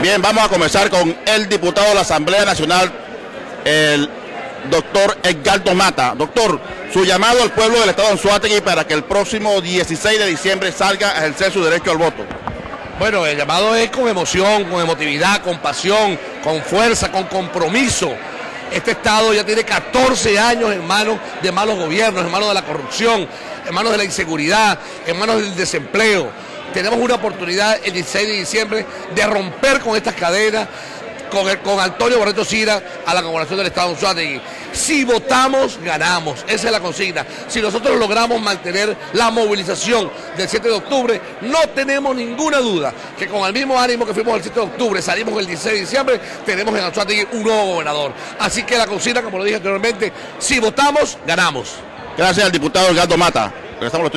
Bien, vamos a comenzar con el diputado de la Asamblea Nacional, el doctor Edgardo Mata. Doctor, su llamado al pueblo del Estado de Anzuategui para que el próximo 16 de diciembre salga a ejercer su derecho al voto. Bueno, el llamado es con emoción, con emotividad, con pasión, con fuerza, con compromiso. Este Estado ya tiene 14 años en manos de malos gobiernos, en manos de la corrupción, en manos de la inseguridad, en manos del desempleo. Tenemos una oportunidad el 16 de diciembre de romper con estas cadenas, con, el, con Antonio Barreto Sira a la gobernación del Estado de. Si votamos, ganamos. Esa es la consigna. Si nosotros logramos mantener la movilización del 7 de octubre, no tenemos ninguna duda que con el mismo ánimo que fuimos el 7 de octubre, salimos el 16 de diciembre, tenemos en Anzoátegui un nuevo gobernador. Así que la consigna, como lo dije anteriormente, si votamos, ganamos. Gracias al diputado Edgardo Mata. Regresamos a los